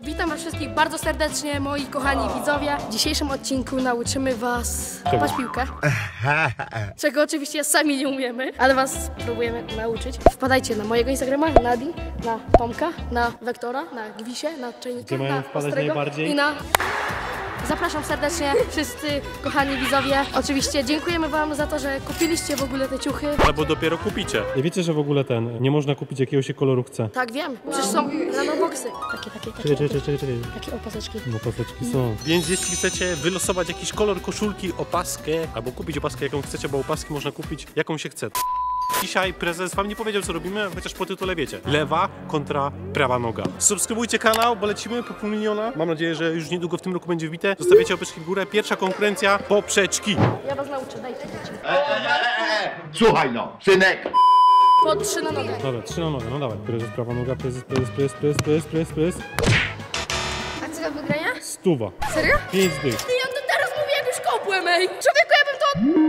Witam was wszystkich bardzo serdecznie, moi kochani widzowie. W dzisiejszym odcinku nauczymy was kopać piłkę. Czego oczywiście sami nie umiemy, ale was próbujemy nauczyć. Wpadajcie na mojego Instagrama, na Nadi, na Tomka, na Wektora, na Gwisie, na Czajnika, na Ostrego i na... Zapraszam serdecznie wszyscy kochani widzowie. Oczywiście dziękujemy wam za to, że kupiliście w ogóle te ciuchy. Albo dopiero kupicie. Nie wiecie, że w ogóle ten, nie można kupić jakiego się koloru chce. Tak wiem, przecież są nanoboxy. Takie, takie, takie, Czekaj, czekaj, czekaj, czekaj. takie opaseczki. No paseczki są. Więc jeśli chcecie wylosować jakiś kolor koszulki, opaskę, albo kupić opaskę jaką chcecie, bo opaski można kupić jaką się chce. Dzisiaj prezes wam nie powiedział co robimy, chociaż po tytule wiecie. Lewa kontra prawa noga. Subskrybujcie kanał, bo lecimy po pół miliona. Mam nadzieję, że już niedługo w tym roku będzie wbite. Zostawiacie opeczki w górę. Pierwsza konkurencja poprzeczki. Ja was nauczę, dajcie dzieci. Słuchaj no, synek. Po trzy na nogę. Dobra, trzy na nogę, no dawaj. Prezes, prawa noga, prezes, prezes, prezes, prezes, prezes, prezes, prezes. A co do wygrania? Stuwa. Serio? Pięć dych. Ty, ja to teraz mówię jak już kopłem, ej! Człowieku, ja bym to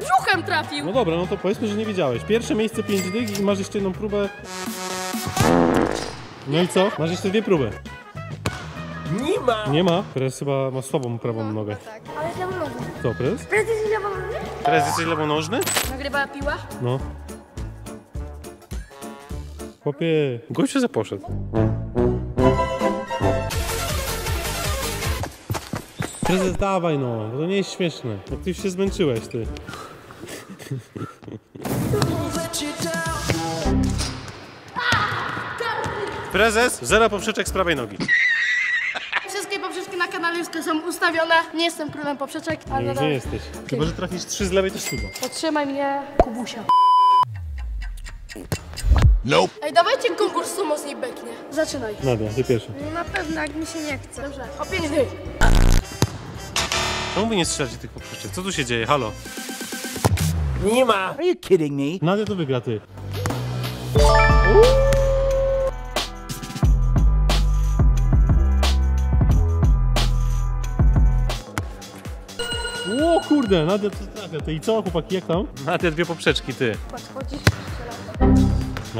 brzuchem trafił! No dobra, no to powiedzmy, że nie wiedziałeś. Pierwsze miejsce pięć dych i masz jeszcze jedną próbę. No i co? Masz jeszcze dwie próby. Nie ma! Nie ma? Prezes chyba ma słabą prawą nogę. Tak, ale nogę. Co, prezes? Prezes ile mam nogę? Teraz jesteś lewonożny? Nagrywa piła? No. Chłopie. Gościu zaposzedł. Prezes, dawaj no, bo to nie jest śmieszne. Jak ty już się zmęczyłeś, ty. Prezes, zero poprzeczek z prawej nogi. Wszystkie poprzeczki na kanale są ustawione. Nie jestem królem poprzeczek, ale nie jesteś. Chyba, że trafisz trzy z lewej, to stuwa. Podtrzymaj mnie, Kubusia. Nope. Ej, dawajcie konkurs sumo z niej beknie. Zaczynaj. Nadia, ty pierwszy. No na pewno, jak mi się nie chce. Dobrze, o pięć dych. Czemu wy nie strzelacie tych poprzeczek? Co tu się dzieje? Halo? Are you kidding me? Nadia to wygra, ty. O kurde, Nadia to trafia. Ty i co, chłopaki, jak tam? Na te dwie poprzeczki, ty. Podchodzisz,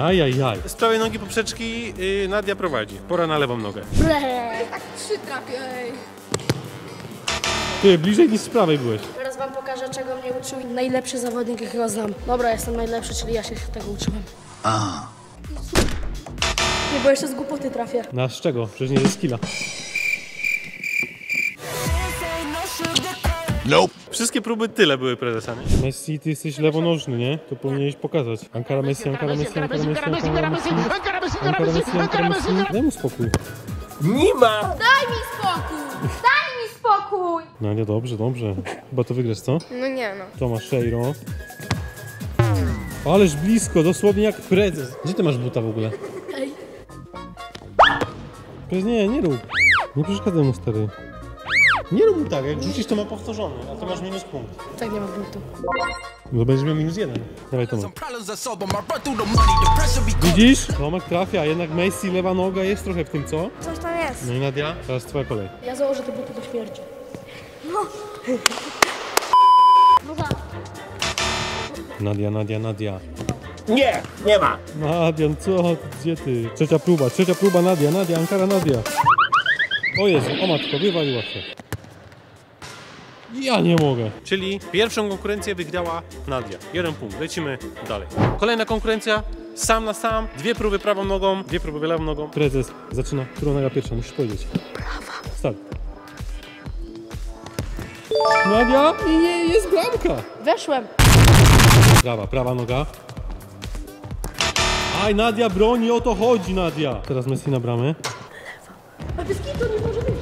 Ajajaj. Z prawej nogi poprzeczki yy, Nadia prowadzi. Pora na lewą nogę. Tak trzy trafię, ej. Ty, bliżej niż z prawej byłeś. Pokażę, czego mnie uczył najlepszy zawodnik, jakiego znam. Dobra, jestem najlepszy, czyli ja się tego uczyłem. A. Nie, bo jeszcze z głupoty trafię. Na z czego? Przecież nie ze skilla. Nope. Wszystkie próby tyle były prezesa, nie? Messi, ty jesteś lewonożny, nie? To powinieneś pokazać. Ankara Messi, Ankara Messi, Ankara Messi, Ankara Messi. Ankara Messi, Ankara Messi. Daj mu spokój. Daj mi spokój! Daj No nie, dobrze, dobrze. Chyba to wygrasz, co? No nie no. Tomasz Sheiro. Ależ blisko, dosłownie jak prezes. Gdzie ty masz buta w ogóle? Ej, Prezes, nie, nie rób. Nie przeszkadzaj mu, stary. Nie rób mu tak, jak rzucisz to ma powtórzony, a to masz minus punkt. tak nie ma punktu. No będziesz miał minus jeden. Dawaj Tomek. Widzisz? Tomek trafia, jednak Messi, lewa noga jest trochę w tym, co? Coś tam jest. No i Nadia, teraz twoja kolej. Ja założę te buty do śmierci. No. No. Nadia, Nadia, Nadia. Nie, nie ma. Nadia, co? Gdzie ty? Trzecia próba, trzecia próba, Nadia, Nadia, Ankara, Nadia. O Jezu, o matko, wywaliła się. Ja nie mogę. Czyli pierwszą konkurencję wygrała Nadia. Jeden punkt. Lecimy dalej. Kolejna konkurencja. Sam na sam. Dwie próby prawą nogą, dwie próby lewą nogą. Prezes zaczyna, która noga pierwsza, musisz powiedzieć. Prawa. Start. Nadia, i nie, jest bramka. Weszłem. Prawa, prawa noga. Aj, Nadia broni, o to chodzi, Nadia. Teraz Messi na bramę. A bez kitu nie może być.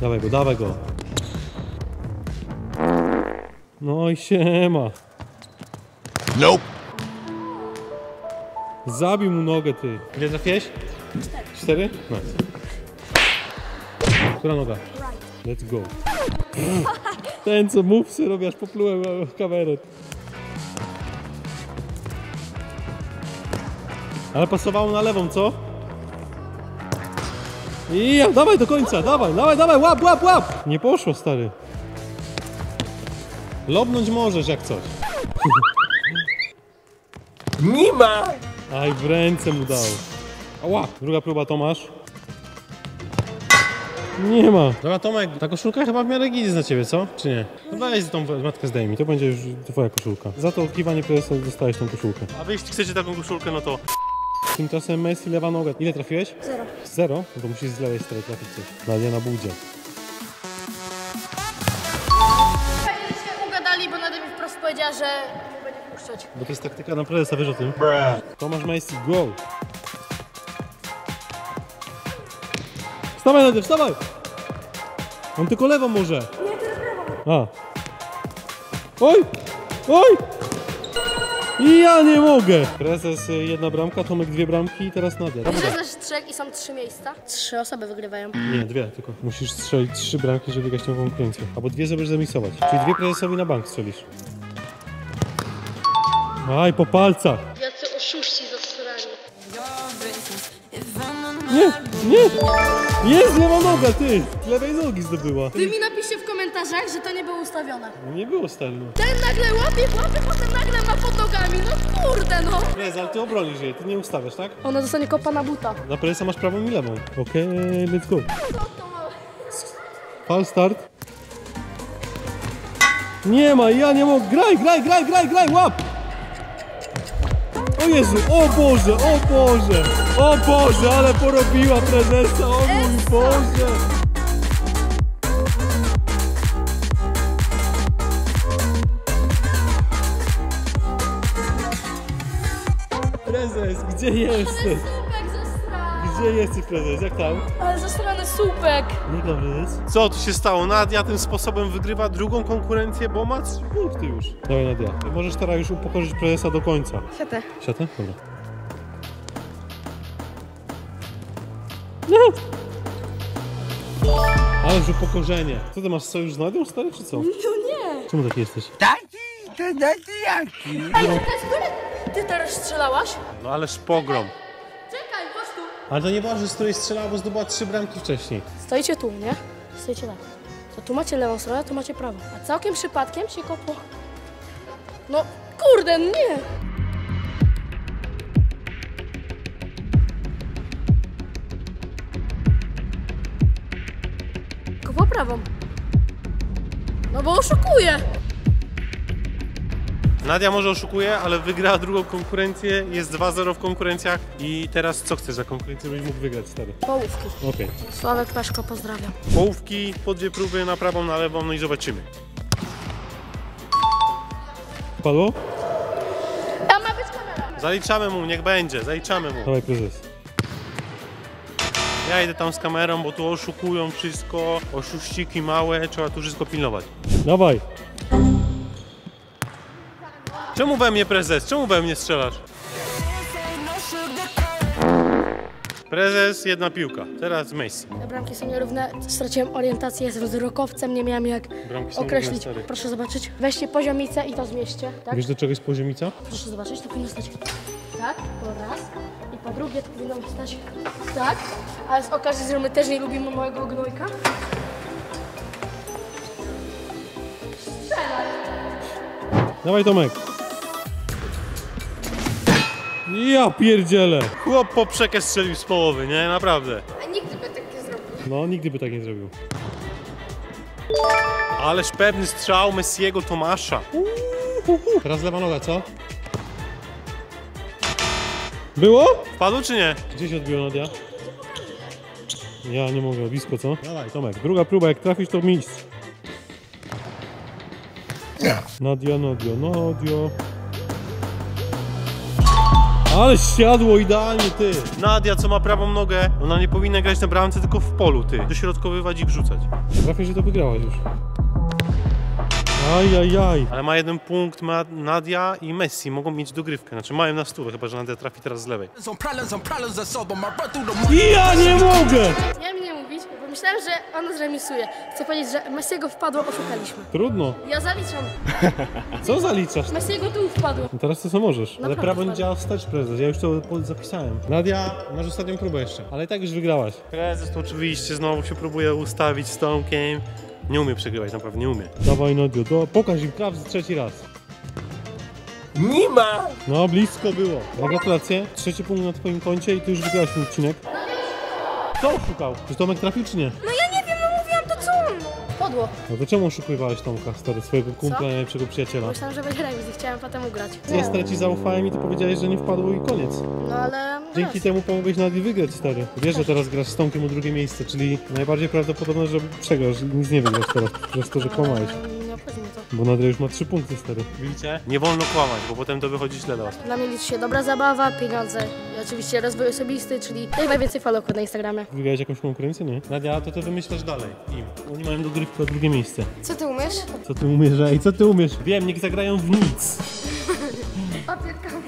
Dawaj go, dawaj go. No i siema. Nope. Zabił mu nogę, ty. Ile trafiłeś? Cztery. Cztery? Nice. Która noga? Let's go. Ten co mówcy robi, aż poplułem kamerę. Ale pasowało na lewą, co? I ja, dawaj do końca, dawaj, dawaj, dawaj, łap, łap, łap! Nie poszło, stary. Lobnąć możesz jak coś. Nie ma. Aj, w ręce mu dał. Ała! Druga próba, Tomasz. Nie ma. Dobra, Tomek, ta koszulka chyba w miarę git na ciebie, co? Czy nie? No weź tą matkę zdejmij, to będzie już twoja koszulka. Za to kiwanie prezesa dostajesz tą koszulkę. A wy jeśli chcecie taką koszulkę, no to Tymczasem Messi, lewa noga. Ile trafiłeś? Zero. Zero? No to musisz z lewej strony trafić coś. Nadia na budzie. Ugadali, bo Nadia mi wprost powiedziała, że nie będzie puszczać. Bo to jest taktyka na prezesa, wiesz o tym? Tomasz Messi, go! Wstawaj Nadia, wstawaj! On tylko lewą może. Nie, teraz A. Oj! Oj! I ja nie mogę! Prezes y, jedna bramka, Tomek dwie bramki i teraz że jest trzech i są trzy miejsca? Trzy osoby wygrywają. Nie, dwie tylko. Musisz strzelić trzy bramki, żeby wygrać tą konkurencję. Albo dwie, żeby zremisować. Czyli dwie prezesowi na bank strzelisz. Aj, po palcach! Oszuści zasrani. Nie, nie! Jest lewa noga, ty! Z lewej nogi zdobyła. Wy mi napiszcie w komentarzach, że to nie było ustawione. No Nie było stary. Ten nagle łapie, łapie, potem nagle ma pod nogami. No kurde no. Prez, ale ty obronisz je, ty nie ustawiasz, tak? Ona dostanie kopa na buta. Na prezesa masz prawą i lewą. Okej, let's go. Fal start. Nie ma, ja nie mogę. Graj, graj, graj, graj, graj, łap! O Jezu, o Boże, o Boże! O Boże, ale porobiła prezesa, o mój Boże! Prezes, gdzie jesteś? Gdzie jesteś prezes? Jak tam? Ale zasrany słupek. Nie tam prezes. co tu się stało? Nadia tym sposobem wygrywa drugą konkurencję, bo ma trzy Punkty już. Dawaj Nadia. Możesz teraz już upokorzyć prezesa do końca. Siatę. Siatę? Dobra. No! Ale już upokorzenie. Co ty masz sojusz z Nadią stary czy co? No nie. Czemu taki jesteś? Taki, to taki jaki. Ej, jest które? Ty teraz strzelałaś? No ależ pogrom. Ale to nie ważne, z której strzelała, bo zdobyła trzy bramki wcześniej. Stoicie tu, nie? Stoicie tak. To tu macie lewą stronę, tu macie prawą. A całkiem przypadkiem się kopło. No, kurde, nie! Kopło prawą. No bo oszukuje. Nadia może oszukuje, ale wygrała drugą konkurencję, jest 2-0 w konkurencjach i teraz co chcesz za konkurencję? Żebyś mógł wygrać stary. Połówki. Okej. Sławek Peszko, pozdrawiam. Połówki, po dwie próby na prawą, na lewą, no i zobaczymy. Padło? Tam ma być kamera. Zaliczamy mu, niech będzie, zaliczamy mu. Dawaj prezes. Ja idę tam z kamerą, bo tu oszukują wszystko, oszuściki małe, trzeba tu wszystko pilnować. Dawaj. Czemu we mnie prezes? Czemu we mnie strzelasz? Prezes, jedna piłka. Teraz. Te bramki są nierówne, straciłem orientację, jestem wzrokowcem, nie miałem jak Bramki są określić. równe, stary. Proszę zobaczyć. Weźcie poziomicę i to zmieście, tak? Wiesz do czego jest poziomica? Proszę zobaczyć, to powinno stać tak, po raz. I po drugie to powinno stać tak. Ale z okazji, że my też nie lubimy mojego gnojka. Dawaj Tomek. Ja pierdzielę. Chłop poprzeczkę strzelił z połowy, nie? Naprawdę. A nigdy by tak nie zrobił. No, nigdy by tak nie zrobił. Ależ pewny strzał Messiego Tomasza. Teraz lewa noga, co? Było? Wpadł czy nie? Gdzie się odbiło Nadia? Ja nie mogę, blisko co? Dawaj, Tomek, druga próba, jak trafisz to mistrz. Nadia, Nadia, Nadia. Ale siadło idealnie, ty! Nadia, co ma prawą nogę, ona nie powinna grać na bramce, tylko w polu, ty. Dośrodkowywać i wrzucać. Trafisz, że to wygrałaś już. Aj, aj, aj. Ale ma jeden punkt, ma Nadia i Messi mogą mieć dogrywkę. Znaczy mają na stówę, chyba że Nadia trafi teraz z lewej. I ja nie mogę! Miałem nie mówić, bo myślałem, że ona zremisuje. Chcę powiedzieć, że Messiego wpadło, oszukaliśmy. Trudno. Ja zaliczam. Co zaliczasz? Messiego tu wpadło. No teraz to co możesz. Ale Naprawdę prawo nie działa wstecz, prezes. Ja już to zapisałem. Nadia, masz ostatnią próbę jeszcze. Ale i tak już wygrałaś. Prezes to oczywiście znowu się próbuje ustawić z Tomkiem. Nie umie przegrywać, naprawdę nie umie. Dawaj Nadia, do... pokaż im prawdę trzeci raz. Nie ma! No, blisko było. No, gratulacje. Trzeci punkt na twoim koncie i ty już wygrałeś ten odcinek. Kto oszukał? Czy Tomek trafił, czy nie? No ja nie wiem, no mówiłam to co on? Podło. No to czemu oszukywałeś Tomka, stary, swojego kumpla, Co? najlepszego przyjaciela? Myślałam, że będzie remis i chciałem potem ugrać. Ja stary ci zaufałem i ty powiedziałeś, że nie wpadło i koniec. No ale... Dzięki raz. temu pomogłeś Nadii wygrać, stary. Wiesz, że teraz grasz z Tomkiem o drugie miejsce, czyli najbardziej prawdopodobne, że przegrasz i nic nie wygrasz teraz, przez to, że kłamałeś. Bo Nadia już ma trzy punkty, stary. Widzicie? Nie wolno kłamać, bo potem to wychodzi źle dla was. Dla mnie liczy się dobra zabawa, pieniądze i oczywiście rozwój osobisty, czyli jak najwięcej followków na Instagramie. Wygrałeś jakąś konkurencję, nie? Nadia, to ty wymyślasz dalej im. Oni mają dogrywkę o drugie miejsce. Co ty umiesz? Co ty umiesz, ej, co ty umiesz? Wiem, niech zagrają w nic.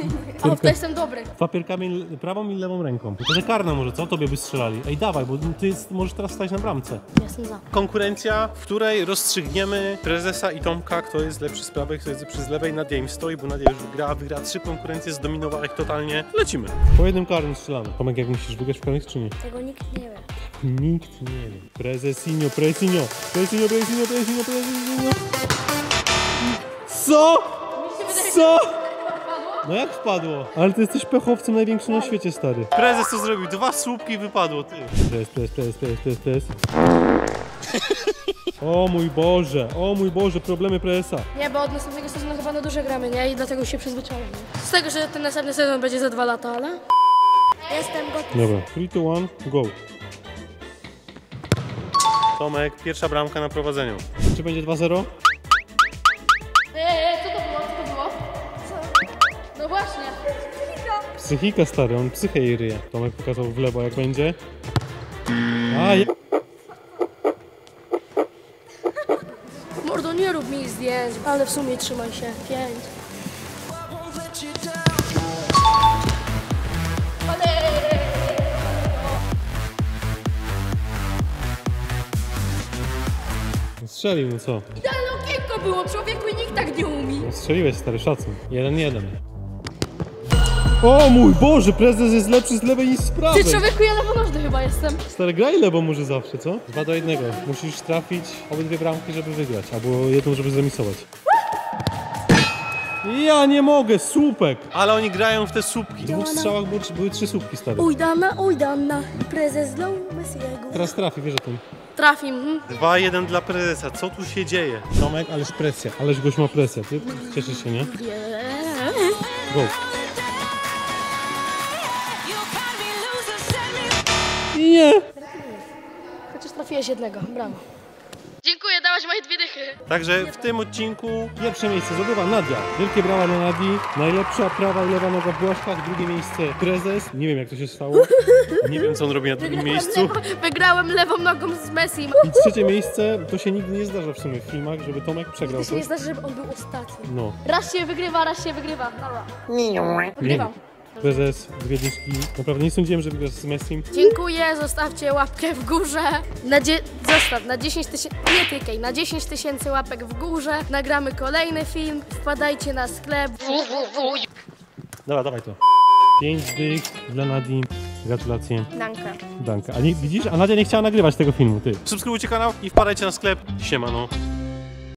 O, to jestem dobry. Papier, kamień prawą i lewą ręką. To że karna może, co? Tobie by strzelali. Ej, dawaj, bo ty jest, możesz teraz stać na bramce. Jestem za. Konkurencja, w której rozstrzygniemy prezesa i Tomka, kto jest lepszy z prawej, kto jest lepszy z lewej. Nadia im stoi, bo Nadia już wygrała, wygrała trzy konkurencje, zdominowała ich totalnie. Lecimy. Po jednym karnym strzelamy. Tomek, jak musisz wygrać w karnych, czy nie? Tego nikt nie wie. Nikt nie wie. Prezesinio, presinio, presinio, presinio, presinio, presinio. Co? Co? No jak wpadło? Ale ty jesteś pechowcem największym na świecie, stary. Prezes co zrobił? Dwa słupki i wypadło, ty. Pres, pres, pres, pres, pres, pres. O mój Boże, o mój Boże, problemy presa. Nie, bo od następnego sezonu chyba na duże gramy, nie? I dlatego się przyzwyczaiłem. Z tego, że ten następny sezon będzie za dwa lata, ale... Jestem gotów. Dobra, 3, 2, 1, go. Tomek, pierwsza bramka na prowadzeniu. Czy będzie 2-0? Psychika, stary, on psychę jej ryje. Tomek pokazał w lewo, jak będzie. A, ja... Mordo, nie rób mi zdjęć, ale w sumie trzymaj się. Pięć. Strzelił, no co? Ale okienko było, człowieku i nikt tak nie umie. Strzeliłeś, stary, szacun. 1-1. O mój Boże, prezes jest lepszy z lewej niż z prawej. Ty człowieku, ja lewonożny chyba jestem. Stary, graj lewo może zawsze, co? 2 do 1. Musisz trafić obydwie bramki, żeby wygrać, albo jedną, żeby zremisować. Ja nie mogę, słupek! Ale oni grają w te słupki. W dwóch strzałach były, były trzy słupki, stary. Uj dana, uj dana. Prezes Low Messiego. Teraz trafi, wiesz o tym. Trafi, mhm. 2-1 dla prezesa. Co tu się dzieje? Tomek, ależ presja. Ależ gość ma presję. Ty cieszysz się, nie? Go. Nie! Chociaż trafiłeś jednego, brawo. Dziękuję, dałaś moje dwie dychy. Także w tym odcinku Pierwsze miejsce zdobywa Nadia. Wielkie brawa dla Nadii. Najlepsza prawa i lewa noga w błaszkach. Drugie miejsce prezes. Nie wiem jak to się stało. nie wiem co on robi na drugim miejscu. Wygrałem lewą nogą z Messim. I trzecie miejsce, to się nigdy nie zdarza w sumie w filmach, żeby Tomek przegrał To się nie coś. zdarzy, żeby on był ostatni. No. Raz się wygrywa, raz się wygrywa. Dobra. Wygrywam. Prezes, dwie dyszki. Naprawdę nie sądziłem, że wygrasz z Messim. Dziękuję, zostawcie łapkę w górze. Na dzie- zostaw na 10 tysięcy, nie tykaj, na 10 tysięcy łapek w górze. Nagramy kolejny film. Wpadajcie na sklep. Dobra, dawaj to. Pięć dych dla Nadii. Gratulacje. Danka. Danka. A nie, widzisz? A Nadia nie chciała nagrywać tego filmu, ty. Subskrybujcie kanał i wpadajcie na sklep. Siemano.